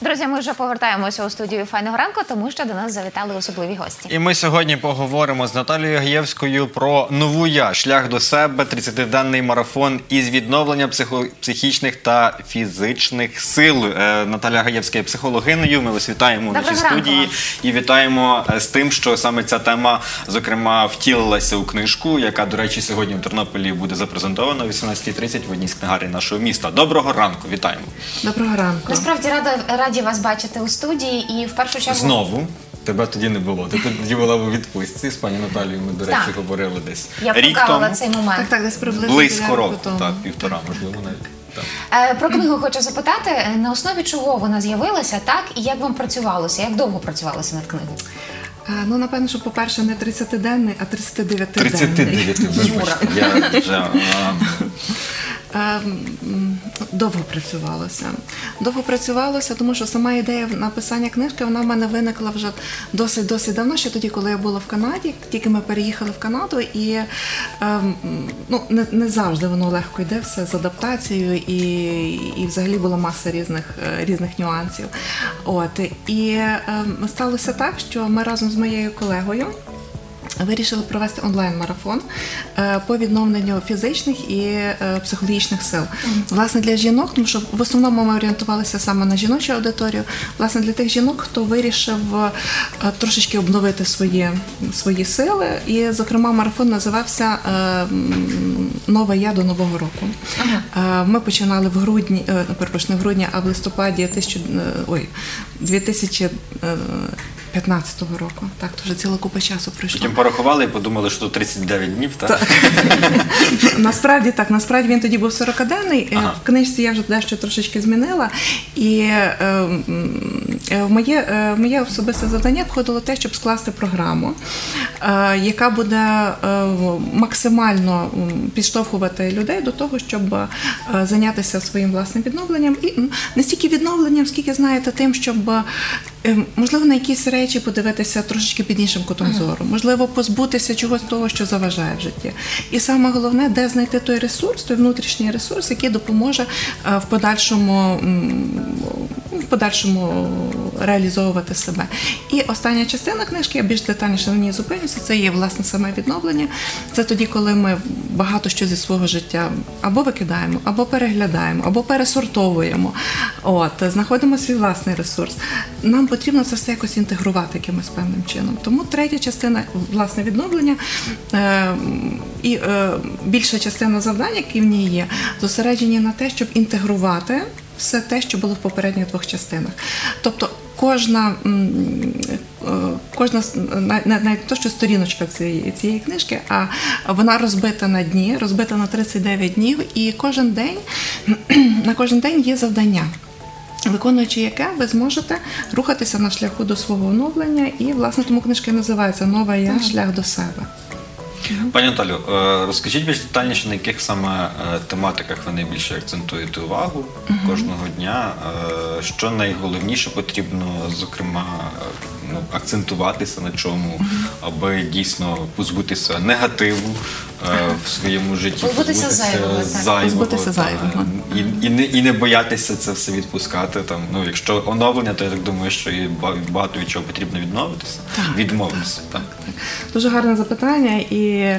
Друзі, ми вже повертаємося у студію файного ранку, тому що до нас завітали особливі гості. І ми сьогодні поговоримо з Наталією Гаєвською про нову я шлях до себе, 30-денний марафон із відновлення психо- психічних та фізичних сил. Е, Наталя Гаєвська є психологинею. Ми вас вітаємо в нашій студії і вітаємо е, з тим, що саме ця тема, зокрема, втілилася у книжку, яка, до речі, сьогодні в Тернополі буде запрезентована о 18.30 в одній з книгарень нашого міста. Доброго ранку, вітаємо Доброго ранку. Насправді рада раді вас бачити у студії і в першу чергу знову. Тебе тоді не було. Ти тоді була у відпустці з пані Наталією. Ми, до речі, Так. говорили десь я рік тому. цей момент. Так, так, десь приблизно Близько року, тому. так, півтора, можливо, навіть. Так. Е, Про книгу хочу запитати, е, на основі чого вона з'явилася, так і як вам працювалося? Як довго працювалося над книгою? Ну, напевно, що, по-перше, не 30-денний, а 39-денний. 39, вибачте. Я вже... Довго працювалося. Довго працювалося, тому що сама ідея написання книжки вона в мене виникла вже досить досить давно, ще тоді, коли я була в Канаді. Тільки ми переїхали в Канаду, і ем, ну, не, не завжди воно легко йде все з адаптацією, і, і взагалі була маса різних, е, різних нюансів. От і ем, сталося так, що ми разом з моєю колегою. Вирішили провести онлайн-марафон е, по відновленню фізичних і е, психологічних сил. Власне для жінок, тому що в основному ми орієнтувалися саме на жіночу аудиторію. Власне для тих жінок, хто вирішив е, трошечки обновити свої свої сили. І, зокрема, марафон називався Нове я до Нового року. Ага. Ми починали в грудні, ну, перепрошую, не в грудні, а в листопаді 1000, ой, 2000 15-го року. Так, то вже ціла купа часу пройшло. Потім порахували і подумали, що 39 днів, так? так. насправді так, насправді він тоді був 40-денний. Е, ага. В книжці я вже дещо трошечки змінила. І е, е в моє е, в моє особисте завдання входило те, щоб скласти програму, е, яка буде е, максимально підштовхувати людей до того, щоб зайнятися своїм власним відновленням. І не стільки відновленням, скільки знаєте, тим, щоб е, Можливо, на якісь речі подивитися трошечки під іншим кутом зору, можливо, позбутися чогось того, що заважає в житті. І саме головне, де знайти той ресурс, той внутрішній ресурс, який допоможе е, в подальшому в подальшому реалізовувати себе. І остання частина книжки, я більш детальніше на ній зупинюся, це є власне саме відновлення. Це тоді, коли ми багато що зі свого життя або викидаємо, або переглядаємо, або пересортовуємо. От, знаходимо свій власний ресурс. Нам потрібно це все якось інтегрувати якимось певним чином. Тому третя частина власне відновлення е, і е, більша частина завдань, які в ній є, зосереджені на те, щоб інтегрувати все те, що було в попередніх двох частинах. Тобто кожна, е, кожна навіть то, що сторіночка цієї, цієї книжки, а вона розбита на дні, розбита на 39 днів, і кожен день на кожен день є завдання. Виконуючи яке, ви зможете рухатися на шляху до свого оновлення, і власне тому книжка називається Нова я шлях до себе. Пані Наталю, е, розкажіть більш детальніше, на яких саме е, тематиках ви найбільше акцентуєте увагу кожного дня. Е, Що найголовніше потрібно, зокрема, ну, акцентуватися на чому, аби дійсно позбутися негативу в своєму житті, Позбутися зайвого, зайвого, Позбутися та, зайвого. І, і, не, і не боятися це все відпускати. Там, ну, якщо оновлення, то я так думаю, що і багато від чого потрібно відмовитися, відмовитися. Так. Дуже гарне запитання, і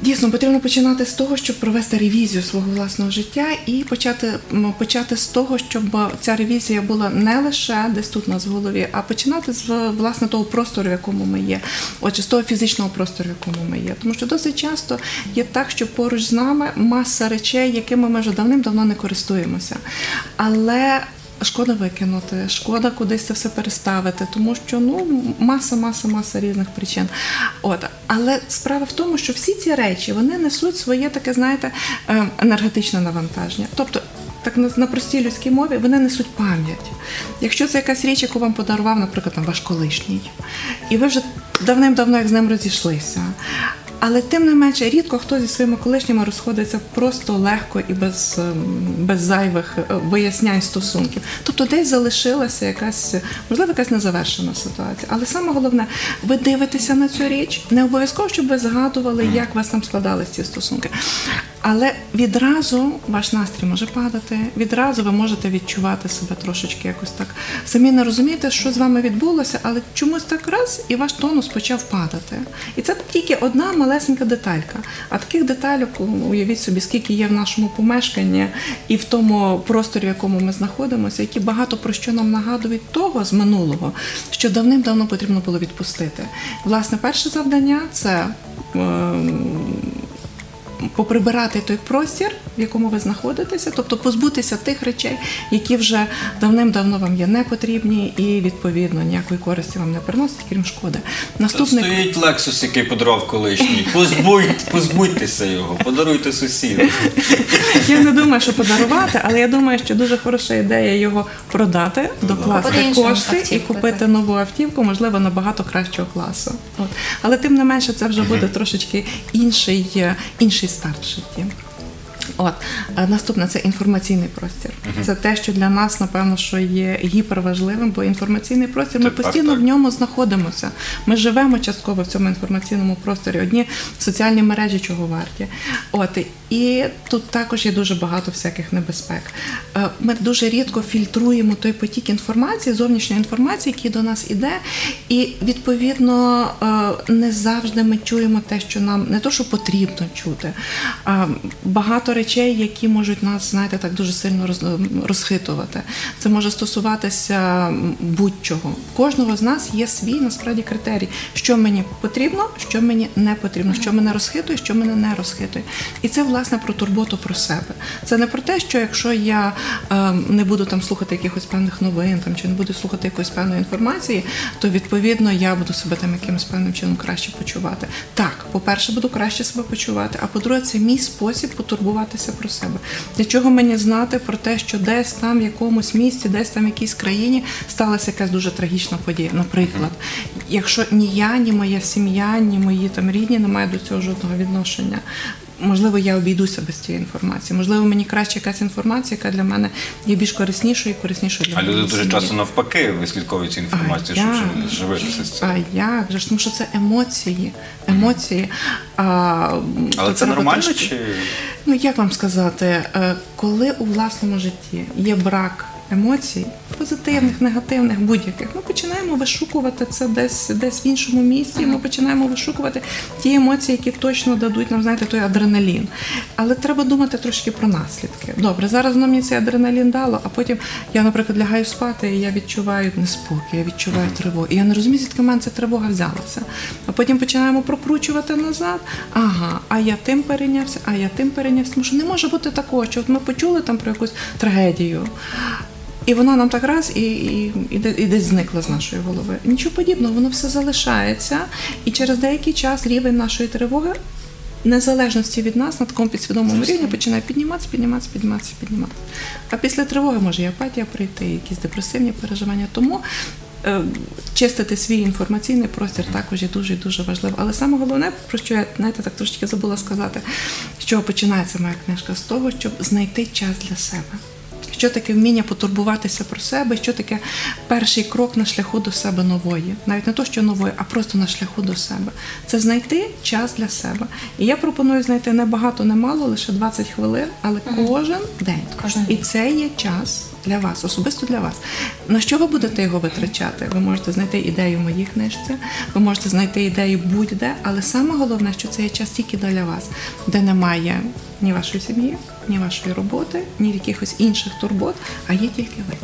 дійсно потрібно починати з того, щоб провести ревізію свого власного життя і почати, почати з того, щоб ця ревізія була не лише десь тут у нас в голові, а починати з власне того простору, в якому ми є, отже, з того фізичного простору, в якому ми є. Тому що досить часто є так, що поруч з нами маса речей, якими ми вже давним-давно не користуємося. Але Шкода викинути, шкода кудись це все переставити, тому що ну маса, маса, маса різних причин. От але справа в тому, що всі ці речі вони несуть своє таке, знаєте, е, енергетичне навантаження. Тобто, так на, на простій людській мові вони несуть пам'ять. Якщо це якась річ, яку вам подарував, наприклад, там, ваш колишній, і ви вже давним-давно як з ним розійшлися. Але тим не менше, рідко хто зі своїми колишніми розходиться просто легко і без, ем, без зайвих е, вияснянь стосунків. Тобто десь залишилася якась, можливо, якась незавершена ситуація. Але саме головне, ви дивитеся на цю річ, не обов'язково, щоб ви згадували, як у вас там складались ці стосунки. Але відразу ваш настрій може падати, відразу ви можете відчувати себе трошечки якось так. Самі не розумієте, що з вами відбулося, але чомусь так раз і ваш тонус почав падати. І це тільки одна малесенька деталька. А таких детальок, уявіть собі, скільки є в нашому помешканні і в тому просторі, в якому ми знаходимося, які багато про що нам нагадують того з минулого, що давним-давно потрібно було відпустити. Власне, перше завдання це. Поприбирати той простір, в якому ви знаходитеся, тобто позбутися тих речей, які вже давним-давно вам є не потрібні, і відповідно ніякої користі вам не приносять, крім шкоди. Наступний Стоїть Лексус, який подарував колишній. Позбудь, позбудьтеся його, подаруйте сусіду. я не думаю, що подарувати, але я думаю, що дуже хороша ідея його продати, докласти Купити іншу кошти і купити так. нову автівку, можливо, набагато кращого класу. От. Але тим не менше, це вже буде трошечки інший, е, інший старт в житті. От наступне це інформаційний простір. Це те, що для нас напевно що є гіперважливим, бо інформаційний простір ми так, постійно так. в ньому знаходимося. Ми живемо частково в цьому інформаційному просторі. Одні соціальні мережі чого варті. От і тут також є дуже багато всяких небезпек. Е, Ми дуже рідко фільтруємо той потік інформації, зовнішньої інформації, який до нас іде, і відповідно е, не завжди ми чуємо те, що нам не то, що потрібно чути, а багато речей, які можуть нас, знаєте, так дуже сильно розхитувати. Це може стосуватися будь-чого. Кожного з нас є свій насправді критерій, що мені потрібно, що мені не потрібно, що мене розхитує, що мене не розхитує. І це власне про турботу про себе. Це не про те, що якщо я е, не буду там слухати якихось певних новин, там чи не буду слухати якоїсь певної інформації, то відповідно я буду себе там якимось певним чином краще почувати. Так, по-перше, буду краще себе почувати. А по-друге, це мій спосіб потурбуватися про себе. Для чого мені знати про те, що десь там в якомусь місті, десь там в якійсь країні сталася якась дуже трагічна подія. Наприклад, якщо ні я, ні моя сім'я, ні мої там рідні не мають до цього жодного відношення. Можливо, я обійдуся без цієї інформації. Можливо, мені краще якась інформація, яка для мене є більш кориснішою і кориснішою для А люди дуже часто навпаки вислідковують цю інформацію, щоб жив- же? живитися з цим. А як же ж? Тому що це емоції. Емоції. А, Але це нормально трошки- чи Ну, як вам сказати, е, коли у власному житті є брак емоцій, позитивних, негативних, будь-яких, ми починаємо вишукувати це десь, десь в іншому місці. Ми починаємо вишукувати ті емоції, які точно дадуть нам, знаєте, той адреналін. Але треба думати трошки про наслідки. Добре, зараз воно мені цей адреналін дало, а потім я, наприклад, лягаю спати, і я відчуваю неспокій, я відчуваю тривогу. І я не розумію, звідки в мене ця тривога взялася. А потім починаємо прокручувати назад. Ага, а я тим перейнявся, а я тим перейнявся. Тому що не може бути такого, що от ми почули там про якусь трагедію. І вона нам так раз і, і, і, і десь зникла з нашої голови. Нічого подібного, воно все залишається, і через деякий час рівень нашої тривоги, незалежності від нас, на такому підсвідомому рівні починає підніматися, підніматися, підніматися, підніматися. А після тривоги може і апатія прийти, якісь депресивні переживання. Тому е, чистити свій інформаційний простір також є дуже і дуже важливо. Але саме головне, про що я знаєте, так трошки забула сказати, з чого починається моя книжка, з того, щоб знайти час для себе. Що таке вміння потурбуватися про себе, що таке перший крок на шляху до себе нової, навіть не то, що нової, а просто на шляху до себе. Це знайти час для себе. І я пропоную знайти не багато, не мало, лише 20 хвилин, але кожен день. Кожен І це є час для вас, особисто для вас. На що ви будете його витрачати? Ви можете знайти ідею в моїй книжці, ви можете знайти ідею будь-де, але саме головне, що це є час тільки для вас, де немає ні вашої сім'ї, ні вашої роботи, ні якихось інших турбот, а є тільки ви.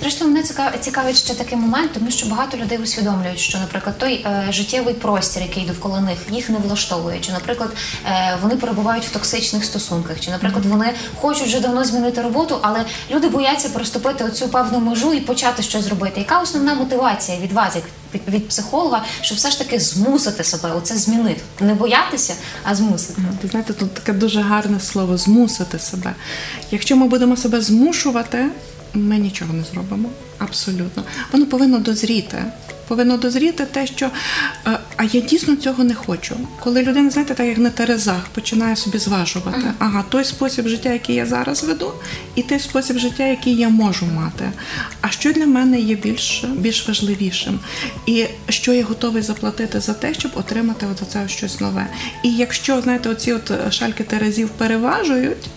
Зрештою, мене цікав- цікавить ще такий момент, тому що багато людей усвідомлюють, що, наприклад, той е, життєвий простір, який довкола них, їх не влаштовує, чи, наприклад, е, вони перебувають в токсичних стосунках, чи, наприклад, вони хочуть вже давно змінити роботу, але люди бояться переступити оцю певну межу і почати щось робити. Яка основна мотивація від вас, як від, психолога, щоб все ж таки змусити себе оце змінити? Не боятися, а змусити. Ти знаєте, тут таке дуже гарне слово змусити себе. Якщо ми будемо себе змушувати, ми нічого не зробимо. Абсолютно. Воно повинно дозріти. Повинно дозріти те, що е, а я дійсно цього не хочу. Коли людина, знаєте, так як на терезах починає собі зважувати, ага, той спосіб життя, який я зараз веду, і той спосіб життя, який я можу мати. А що для мене є більш, більш важливішим? І що я готовий заплатити за те, щоб отримати от оце щось нове. І якщо, знаєте, оці от шальки терезів переважують,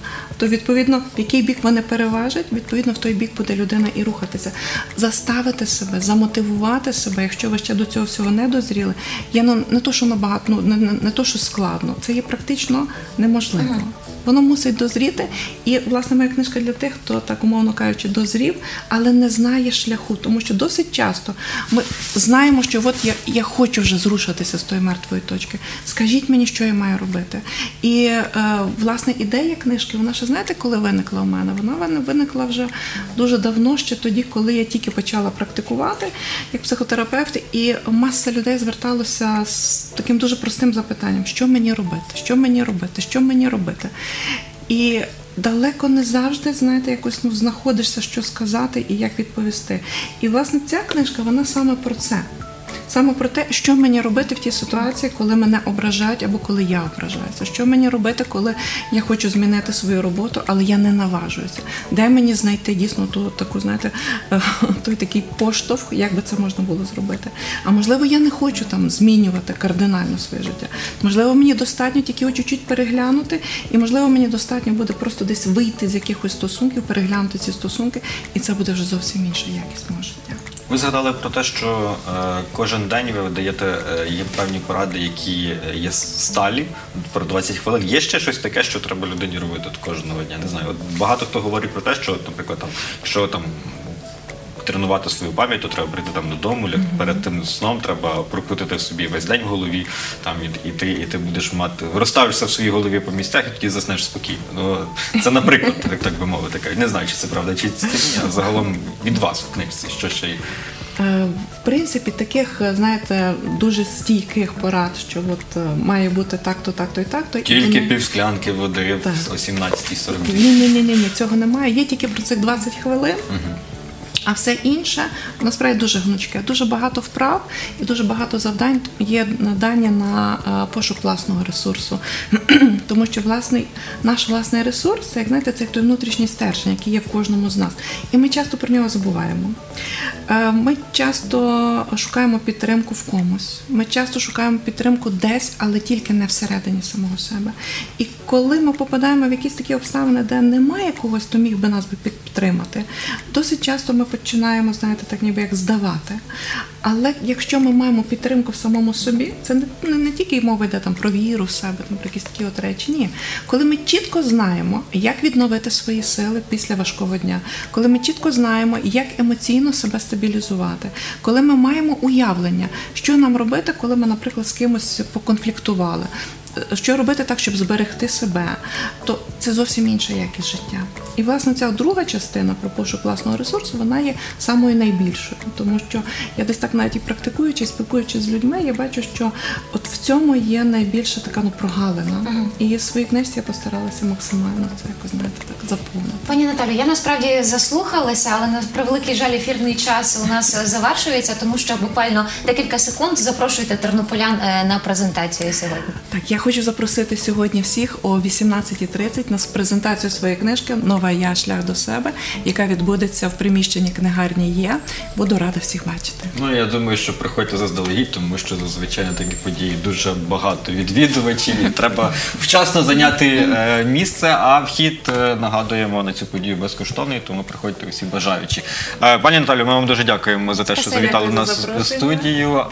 то відповідно в який бік вони переважать, відповідно в той бік буде людина і рухатися. Заставити себе, замотивувати себе, якщо ви ще до цього всього не дозріли, є ну не то, що набагато, ну не, не, не то, що складно, це є практично неможливо. Воно мусить дозріти, і власне моя книжка для тих, хто так умовно кажучи, дозрів, але не знає шляху, тому що досить часто ми знаємо, що от я, я хочу вже зрушитися з тої мертвої точки. Скажіть мені, що я маю робити. І е, власне ідея книжки, вона ще знаєте, коли виникла у мене? Вона виникла вже дуже давно, ще тоді, коли я тільки почала практикувати як психотерапевт, і маса людей зверталося з таким дуже простим запитанням: що мені робити? Що мені робити? Що мені робити? І далеко не завжди, знаєте, якось ну, знаходишся, що сказати і як відповісти. І власне ця книжка, вона саме про це. Саме про те, що мені робити в тій ситуації, коли мене ображають або коли я ображаюся. Що мені робити, коли я хочу змінити свою роботу, але я не наважуюся. Де мені знайти дійсно ту таку, знаєте, е, той такий поштовх, як би це можна було зробити. А можливо, я не хочу там змінювати кардинально своє життя. Можливо, мені достатньо тільки чуть-чуть переглянути, і можливо, мені достатньо буде просто десь вийти з якихось стосунків, переглянути ці стосунки, і це буде вже зовсім інша якість мого життя. Ви згадали про те, що е, кожен день ви даєте е, є певні поради, які е, є сталі про 20 хвилин. Є ще щось таке, що треба людині робити кожного дня. Не знаю. От багато хто говорить про те, що, наприклад, там, що там. Тренувати свою пам'ять, то треба прийти там додому, перед тим сном треба прокрутити собі весь день в голові, там і, і ти, і ти будеш мати, розставишся в своїй голові по місцях, і тоді заснеш спокійно. Ну це наприклад, так, так би мовити. Не знаю, чи це правда, чи це ні, а загалом від вас в книжці, що ще й Е, В принципі, таких, знаєте, дуже стійких порад, що от е, має бути так-то, так-то і так-то. Тільки вони- півсклянки води Так. о 17.40. Ні, ні, ні, ні, ні, цього немає. Є тільки про цих 20 хвилин. А все інше насправді дуже гнучке, дуже багато вправ і дуже багато завдань є надані на е, пошук власного ресурсу. Тому що власний, наш власний ресурс, як знаєте, це той внутрішній стержень, який є в кожному з нас. І ми часто про нього забуваємо. Е, Ми часто шукаємо підтримку в комусь. Ми часто шукаємо підтримку десь, але тільки не всередині самого себе. І коли ми попадаємо в якісь такі обставини, де немає когось, хто міг би нас підтримати, досить часто ми починаємо, знаєте, так ніби як здавати. Але якщо ми маємо підтримку в самому собі, це не, не, не тільки мова йде там про віру в себе, там про якісь такі от речі. Ні, коли ми чітко знаємо, як відновити свої сили після важкого дня, коли ми чітко знаємо, як емоційно себе стабілізувати, коли ми маємо уявлення, що нам робити, коли ми, наприклад, з кимось поконфліктували. Що робити так, щоб зберегти себе, то це зовсім інша якість життя. І власне ця друга частина про пошук власного ресурсу, вона є самою найбільшою, тому що я десь так навіть і практикуючи, і спілкуючись з людьми, я бачу, що от в цьому є найбільша така ну прогалина. І в своїй книжці я постаралася максимально це якось знаєте так заповнити. Пані Наталю, я насправді заслухалася, але на превеликий жаль, ефірний час у нас завершується, тому що буквально декілька секунд запрошуйте тернополян е, на презентацію сьогодні. Так, я хочу запросити сьогодні всіх о 18.30 на презентацію своєї книжки Нова я шлях до себе, яка відбудеться в приміщенні книгарні Є. Буду рада всіх бачити. Ну я думаю, що приходьте заздалегідь, тому що зазвичай на такі події дуже багато відвідувачів. і Треба вчасно зайняти е, місце. А вхід е, нагадуємо на цю подію безкоштовний, тому приходьте усі бажаючі. Е, пані Наталю, ми вам дуже дякуємо за те, що завітали нас в студію.